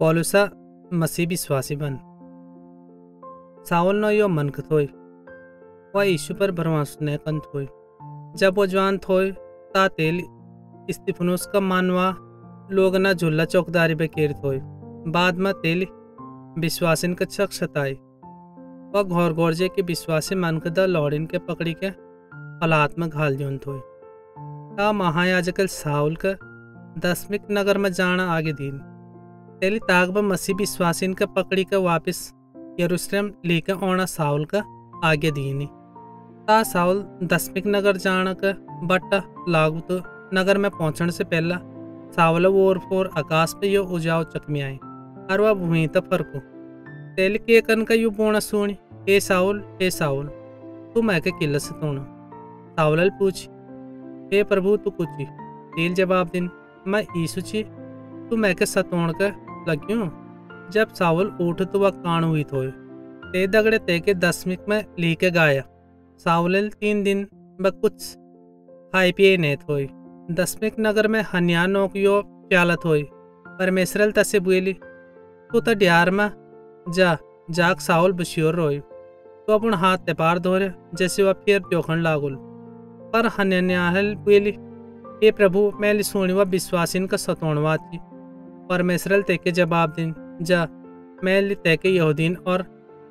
पौलुसा मसीह विश्वासी बन। सावल न यो मन थोय वह यीशु पर भरवास ने कन थोय जब वो जवान थोय ता तेल स्तिफनुस का मानवा लोग ना झुल्ला चौकदारी पे केर थोय बाद में तेल विश्वासिन का चक सताई। वह घोर गोरजे के विश्वासी मन द लौड़िन के पकड़ी के पलात में घाल जोन थोय ता महायाजकल साउल का दसमिक नगर में जाना आगे दीन। तेली ताकब मसीह विश्वासिन का पकड़ी का वापस यरूशलेम लेकर आना साउल का आगे दीनी। ता साउल दसमिक नगर जाना का बट्टा लागू तो नगर में पहुँचने से पहला सावल ओर फोर आकाश पे यो उजाव चकमी आई। और वह भूमि तक तेल के कन का यू बोना सुनी हे साउल हे साउल, तू मैं के से तोना सावल पूछ हे प्रभु, तू कुछ तेल जवाब दिन, मैं छी तू मैं सतोण का लग्यूं। जब सावल उठ तो वह कान हुई थोए। ते दगड़े ते के दसमिक में ली के गाया। सावल तीन दिन ब कुछ खाए पिए ने थोई दसमिक नगर में हन्या नौकियो प्यालत होई परमेश्वरल तसे बुएली, तू तो डियार में जा, जाग सावल बशियोर रोई तो अपन हाथ ते पार धोरे, जैसे वह फिर त्योखन लागुल। पर हन्याहल बुएली, हे प्रभु, मैं सोनी व विश्वासिन का सतोणवा थी परमेश्वर ते के जवाब दिन, जा, मैं ते के यहूदीन और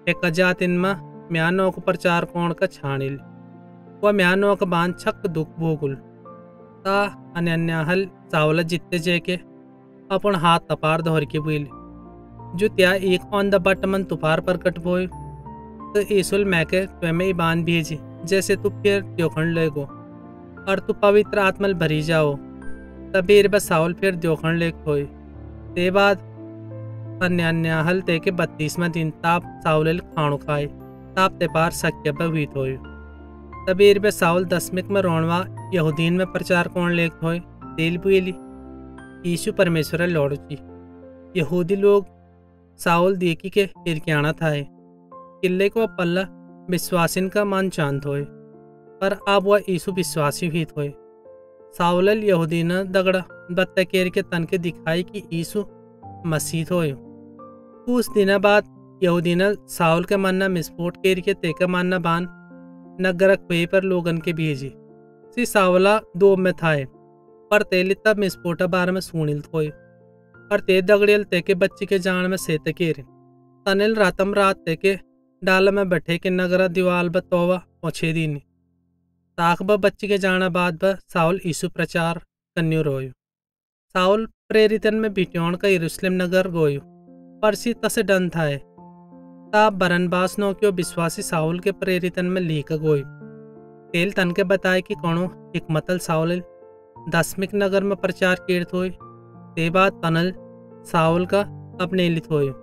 एक जातिन में म्यानो को प्रचार कोण का छाणिल व म्यानो का बाँध छक दुख भोगुल। ता अन्याहल चावल जितते जे के अपन हाथ तपार धोर के बुल जो त्या एक ऑन द बट मन पर कट बोए। तो ईसुल मैके तुम्हें बाँध भेजी, जैसे तू फिर त्योखंड ले गो और तू पवित्र आत्मल भरी जाओ। तबीर बस सावल फिर द्योखंड लेक होई ते बाद अन्यान्याहल ते के बत्तीसवा दिन ताप साउल खाणु खाए। ताप ते पार सक्य हुई थोय तबीर बे सावल दसमिक में रोणवा यहूदीन में प्रचार कौन लेख थोय तेल पुएली यीशु परमेश्वर लौड़ची यहूदी लोग साउल देखी के हिरक्याणा था किले को पल्ला विश्वासिन का मन चाँद होए। पर अब वह यीशु विश्वासी भी थे सावल यहूदी ने दगड़ा बत्ता केर के तन के दिखाई कि यीशु मसीह हो कुछ दिन बाद यहूदी ने साउल के मानना मिसफोट केर के तेका मानना बान नगरक पे पर लोगन के भेजी। सी सावला दो में थाए, पर तेली तब मिसफोटा बार में सुनिल थोए और ते दगड़ियल ते के बच्ची के जान में सेत केर। तनिल रातम रात ते के डाल में बैठे के नगरा दीवाल बतोवा पहुँचे दीनी ताक ब बच्ची के जाना बाद ब साउल यीशु प्रचार कन्यु रोयो। साउल प्रेरितन में बिट्योण का यरूशलेम नगर गोयो। परसी तसे डन थाए। ता बरनबास नो क्यों विश्वासी साउल के प्रेरितन में लीक गोय। तेल तन के बताए कि कौनो हिकमतल साउल दसमिक नगर में प्रचार कीर्त हो ते बाद तनल साउल का अपने लित होय।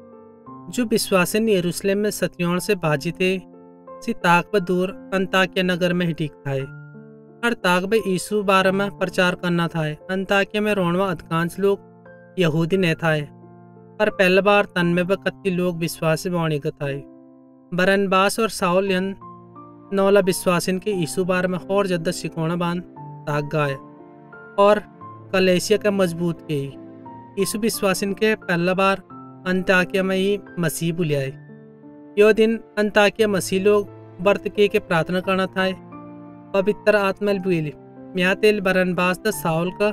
जो विश्वासन यरूशलेम में सत्योण से बाजी थे सी ताक दूर अंताक्य नगर में हिटिक थाए। हर ताक यीशु बारे में प्रचार करना था अंताक्य में रोणवा अधिकांश लोग यहूदी ने थाए। पर पहली बार तन में ब कत्ती लोग विश्वासी वाणी थाए। बरनबास और साउल नौला विश्वासिन के यीशु बारे में और जद्द सिकोना बाँध ताक गाय और कलेशिया का मज़बूत के यीशु विश्वासिन के पहला बार अंताक्य में ही मसीह बुलियाए यो दिन अंताकिया व्रत के प्रार्थना करना था पवित्र आत्मल बुएली म्या तेल बरनबास द साउल का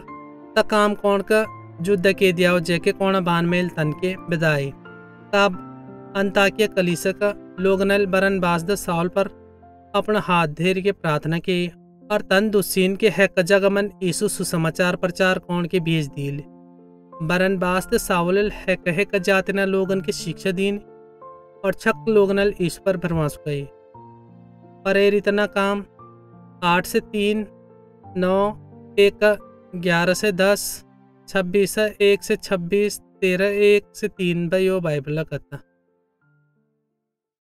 त काम कौन का युद्ध के दियाओ जेके कौन बान मेल तन के बिदाई तब अंताकिया कलीसा का लोग नल बरनबास द साउल पर अपना हाथ धेर के प्रार्थना की और तन दुसीन के है कजागमन यीशु सुसमाचार प्रचार कौन के भेज दिल। बरनबास द साउल है कहे कजातना लोगन के शिक्षा दीन और छक लोग नल ईश्वर पर भरवास गए परे रितना काम आठ से तीन, नौ, एक, ग्यारह से दस, छब्बीस, एक से छब्बीस, तेरह, एक से तीन भाई बाइबल कथा